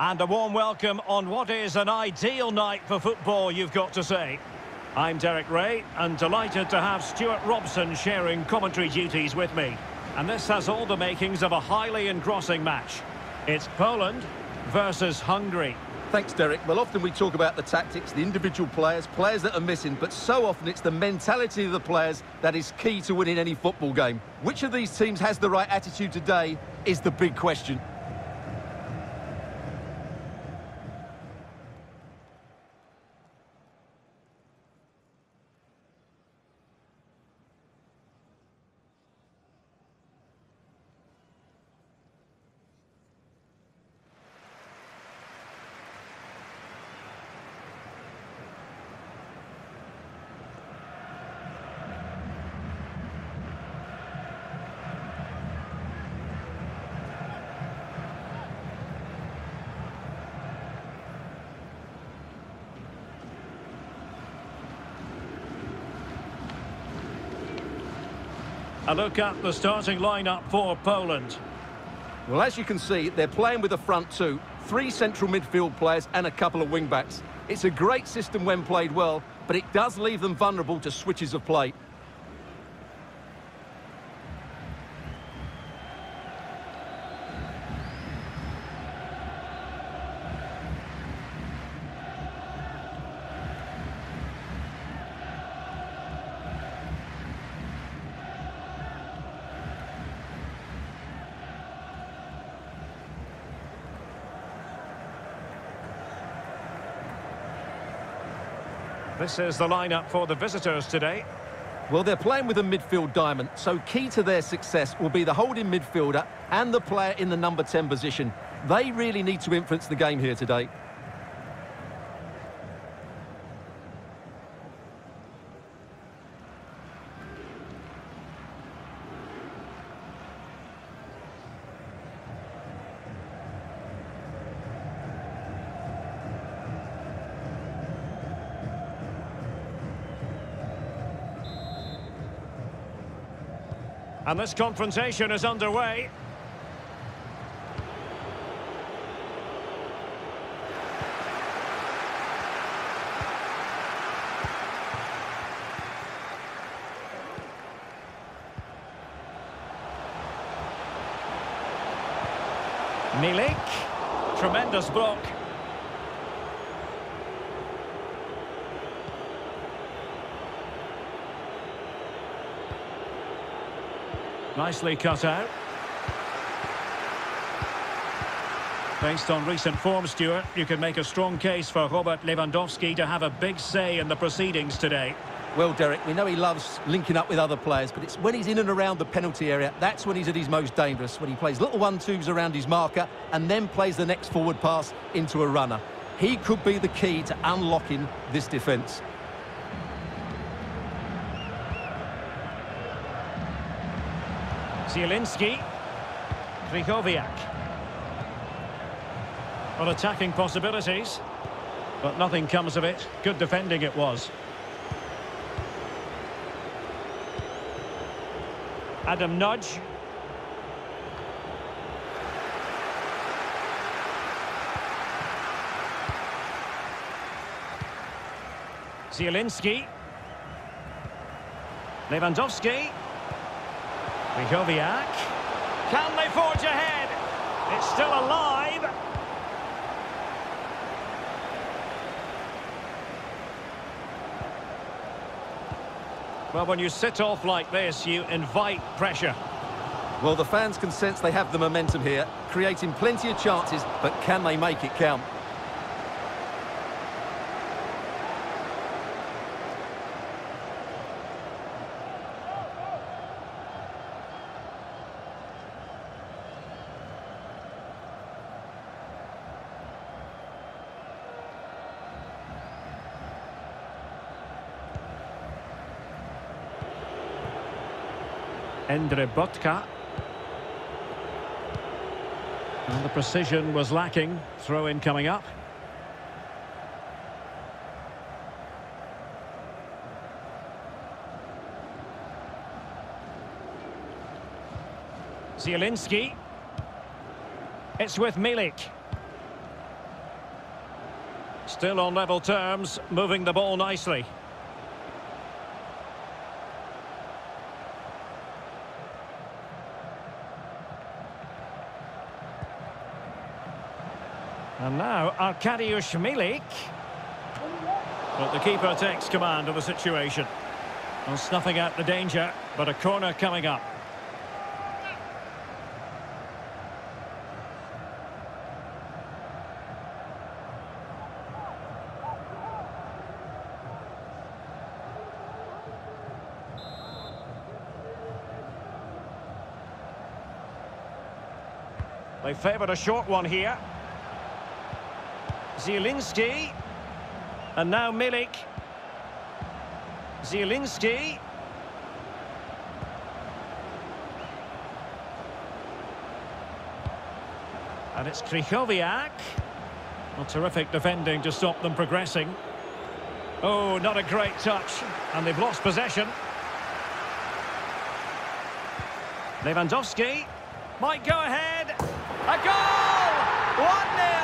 And a warm welcome on what is an ideal night for football, you've got to say. I'm Derek Ray, and delighted to have Stuart Robson sharing commentary duties with me. And this has all the makings of a highly engrossing match. It's Poland versus Hungary. Thanks, Derek. Well, often we talk about the tactics, the individual players, players that are missing, but so often it's the mentality of the players that is key to winning any football game. Which of these teams has the right attitude today is the big question. A look at the starting lineup for Poland. Well, as you can see, they're playing with a front two, three central midfield players and a couple of wing-backs. It's a great system when played well, but it does leave them vulnerable to switches of play. This is the lineup for the visitors today. Well, they're playing with a midfield diamond, so key to their success will be the holding midfielder and the player in the number 10 position. They really need to influence the game here today. And this confrontation is underway. Milik. Tremendous block. Nicely cut out. Based on recent form, Stuart, you can make a strong case for Robert Lewandowski to have a big say in the proceedings today. Well, Derek, we know he loves linking up with other players, but it's when he's in and around the penalty area, that's when he's at his most dangerous, when he plays little one-twos around his marker and then plays the next forward pass into a runner. He could be the key to unlocking this defence. Zielinski. Krychowiak. On attacking possibilities. But nothing comes of it. Good defending it was. Adam Nagy. Zielinski. Lewandowski. Krychowiak. Can they forge ahead? It's still alive. Well, when you sit off like this, you invite pressure. Well, the fans can sense they have the momentum here, creating plenty of chances, but can they make it count? Endre Botka. And the precision was lacking. Throw-in coming up. Zielinski. It's with Milik. Still on level terms, moving the ball nicely. And now Arkadiusz Milik. But the keeper takes command of the situation. Well, snuffing out the danger, but a corner coming up. They favoured a short one here. Zielinski. And now Milik. Zielinski. And it's Krychowiak. Well, terrific defending to stop them progressing. Oh, not a great touch. And they've lost possession. Lewandowski might go ahead. A goal! 1-0!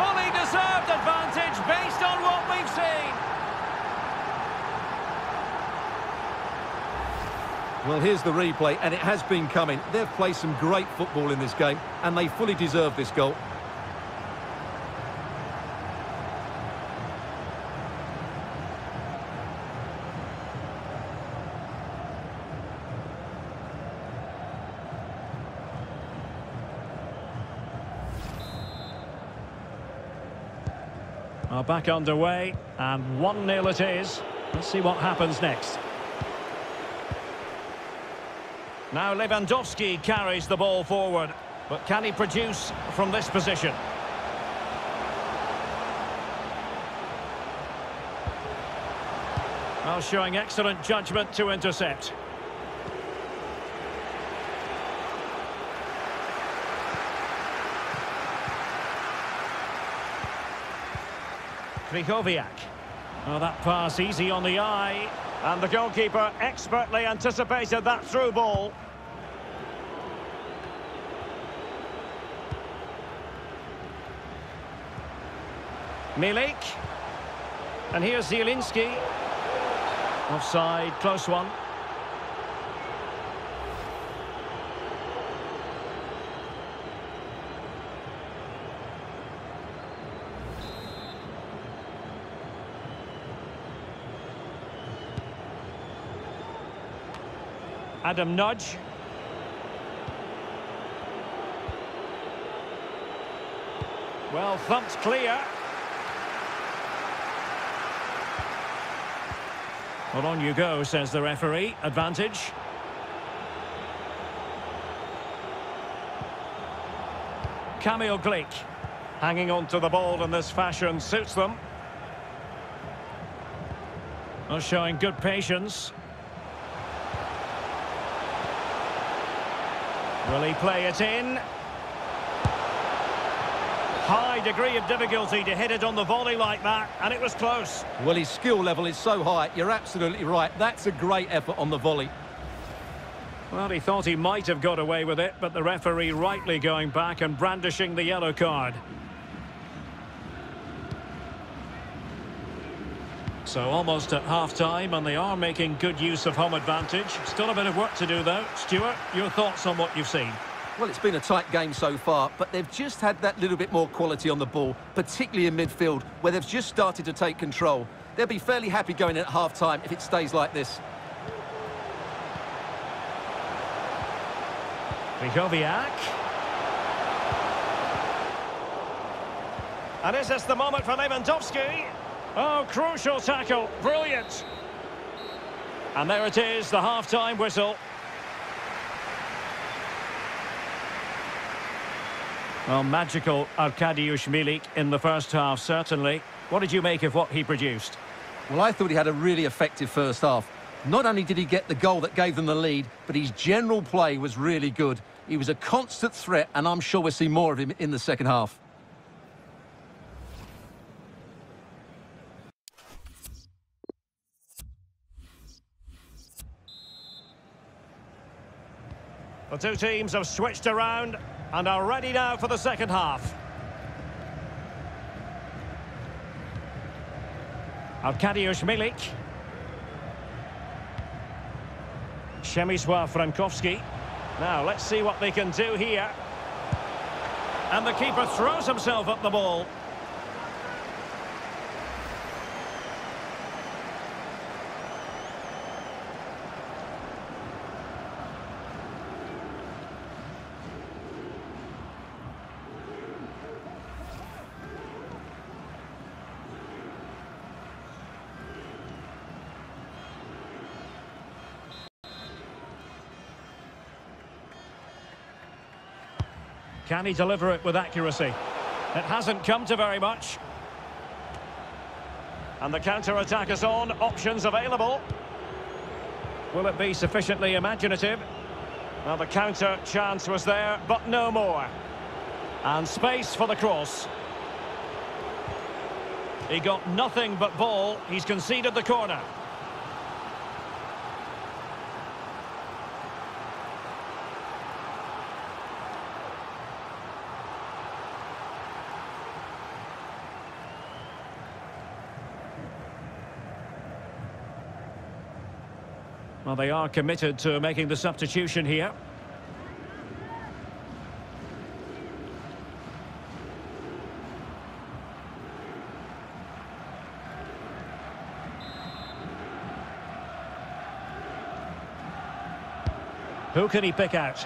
Fully deserved advantage based on what we've seen. Well, here's the replay, and it has been coming. They've played some great football in this game, and they fully deserve this goal. Back underway, and 1-0 it is. Let's see what happens next. Now Lewandowski carries the ball forward, but can he produce from this position? Well, showing excellent judgment to intercept. Krychowiak. Oh, that pass easy on the eye. And the goalkeeper expertly anticipated that through ball. Milik. And here's Zielinski. Offside, close one. Adam Nagy. Well, thumped clear. Well, on you go, says the referee. Advantage. Kamil Glik. Hanging on to the ball in this fashion suits them. Well, showing good patience. Will he play it in? High degree of difficulty to hit it on the volley like that, and it was close. Well, his skill level is so high, you're absolutely right. That's a great effort on the volley. Well, he thought he might have got away with it, but the referee rightly going back and brandishing the yellow card. So almost at half-time, and they are making good use of home advantage. Still a bit of work to do, though. Stuart, your thoughts on what you've seen? Well, it's been a tight game so far, but they've just had that little bit more quality on the ball, particularly in midfield, where they've just started to take control. They'll be fairly happy going at half-time if it stays like this. Krychowiak. And is this the moment for Lewandowski? Oh, crucial tackle. Brilliant. And there it is, the half-time whistle. Well, magical Arkadiusz Milik in the first half, certainly. What did you make of what he produced? Well, I thought he had a really effective first half. Not only did he get the goal that gave them the lead, but his general play was really good. He was a constant threat, and I'm sure we'll see more of him in the second half. The two teams have switched around and are ready now for the second half. Arkadiusz Milik. Przemysław Frankowski. Now, let's see what they can do here. And the keeper throws himself at the ball. Can he deliver it with accuracy? It hasn't come to very much. And the counter-attack is on, options available. Will it be sufficiently imaginative? Well, the counter chance was there, but no more. And space for the cross. He got nothing but ball. He's conceded the corner. Well, they are committed to making the substitution here. Who can he pick out?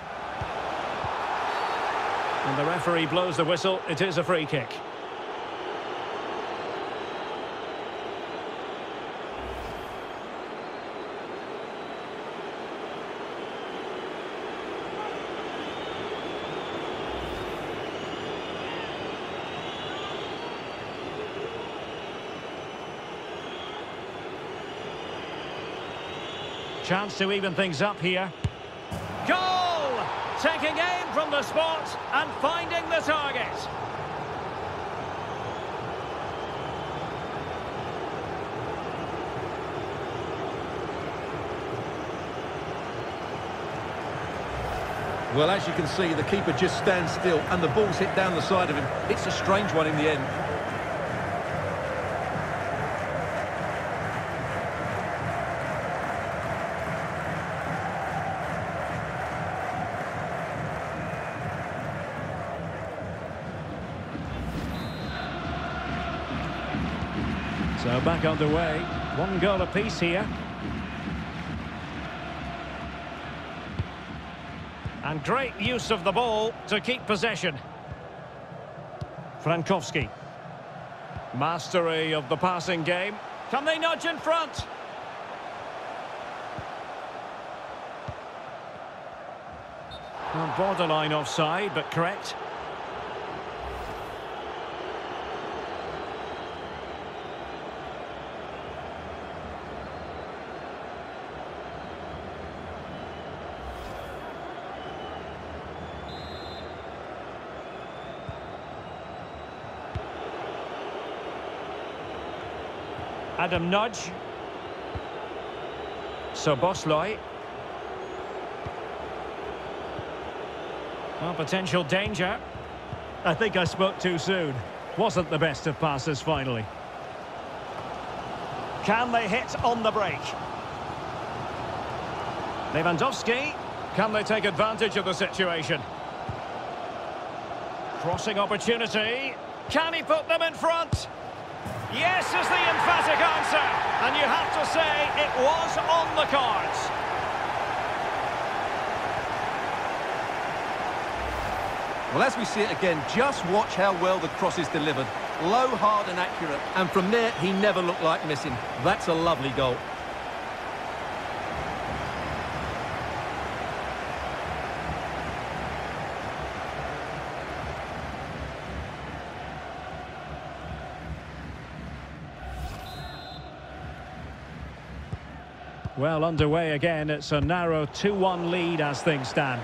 And the referee blows the whistle. It is a free kick. Chance to even things up here. Goal! Taking aim from the spot and finding the target. Well, as you can see, the keeper just stands still and the ball's hit down the side of him. It's a strange one in the end. Back underway. One goal apiece here. And great use of the ball to keep possession. Frankowski. Mastery of the passing game. Can they nudge in front? Well, borderline offside, but correct. Adam Nagy. Szoboszlai. Well, potential danger. I think I spoke too soon. Wasn't the best of passes finally. Can they hit on the break? Lewandowski. Can they take advantage of the situation? Crossing opportunity. Can he put them in front? Yes is the emphatic answer. And you have to say it was on the cards. Well, as we see it again, just watch how well the cross is delivered. Low, hard and accurate. And from there, he never looked like missing. That's a lovely goal. Well, underway again. It's a narrow 2-1 lead as things stand.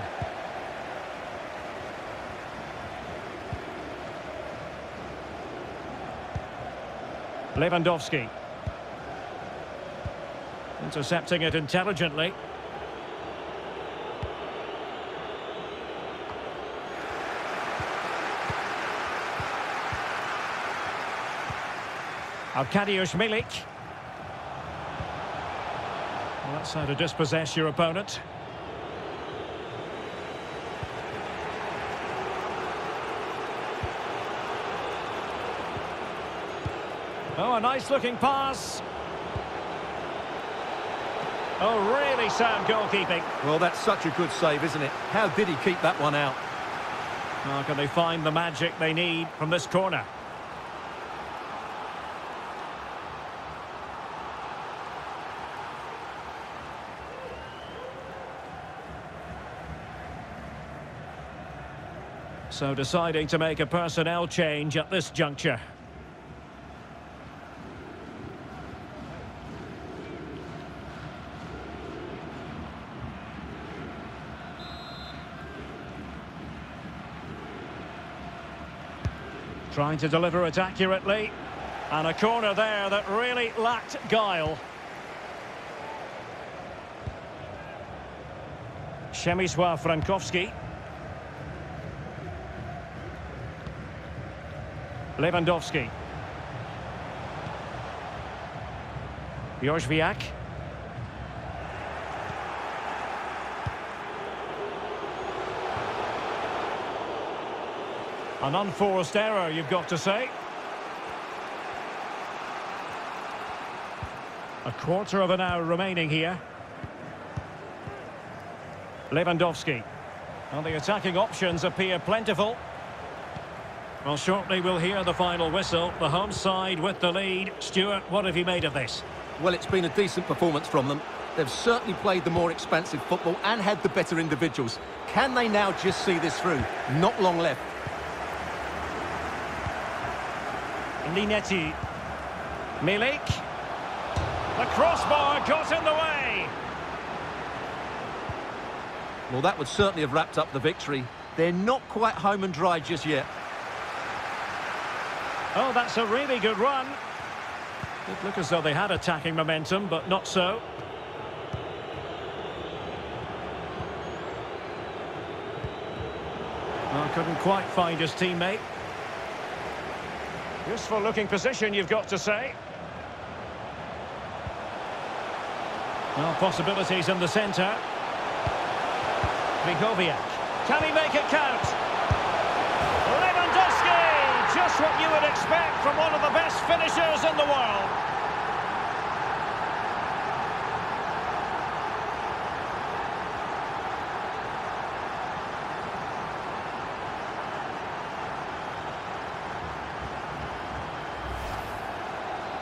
Lewandowski. Intercepting it intelligently. Arkadiusz Milik. How to dispossess your opponent. Oh, a nice looking pass. Oh, really sound goalkeeping. Well, that's such a good save, isn't it? How did he keep that one out? How can they find the magic they need from this corner? So deciding to make a personnel change at this juncture. Trying to deliver it accurately. And a corner there that really lacked guile. Przemysław Frankowski. Lewandowski. Jóźwiak. An unforced error, you've got to say. A quarter of an hour remaining here. Lewandowski. Well, the attacking options appear plentiful. Well, shortly we'll hear the final whistle. The home side with the lead. Stuart, what have you made of this? Well, it's been a decent performance from them. They've certainly played the more expansive football and had the better individuals. Can they now just see this through? Not long left. Linetty. Milik. The crossbar got in the way. Well, that would certainly have wrapped up the victory. They're not quite home and dry just yet. Oh, that's a really good run. It looked as though they had attacking momentum, but not so. Well, couldn't quite find his teammate. Useful looking position, you've got to say. Well, possibilities in the centre. Krychowiak. Can he make it count? From one of the best finishers in the world.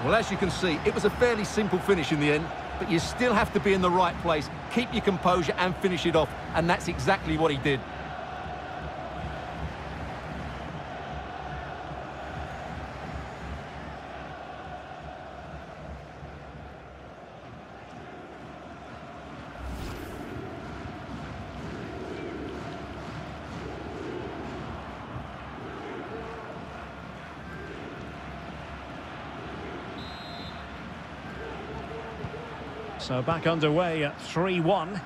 Well, as you can see, it was a fairly simple finish in the end, but you still have to be in the right place, keep your composure and finish it off, and that's exactly what he did. So back underway at 3-1.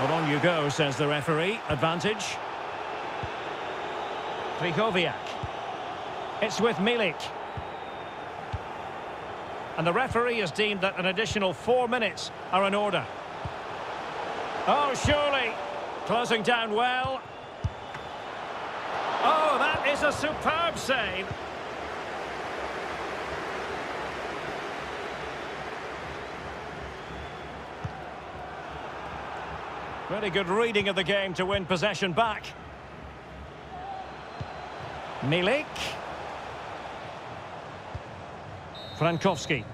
Along you go, says the referee. Advantage. Krychowiak. It's with Milik. And the referee has deemed that an additional four minutes are in order. Oh, surely. Closing down well. Is a superb save. Really good reading of the game to win possession back. Milik. Frankowski.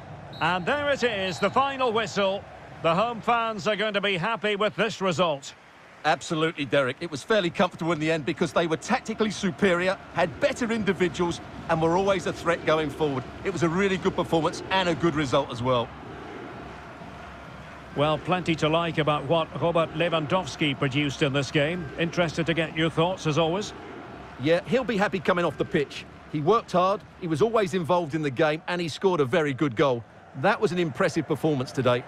And there it is, the final whistle. The home fans are going to be happy with this result. Absolutely, Derek. It was fairly comfortable in the end because they were tactically superior, had better individuals, and were always a threat going forward. It was a really good performance and a good result as well. Well, plenty to like about what Robert Lewandowski produced in this game. Interested to get your thoughts, as always. Yeah, he'll be happy coming off the pitch. He worked hard, he was always involved in the game, and he scored a very good goal. That was an impressive performance today.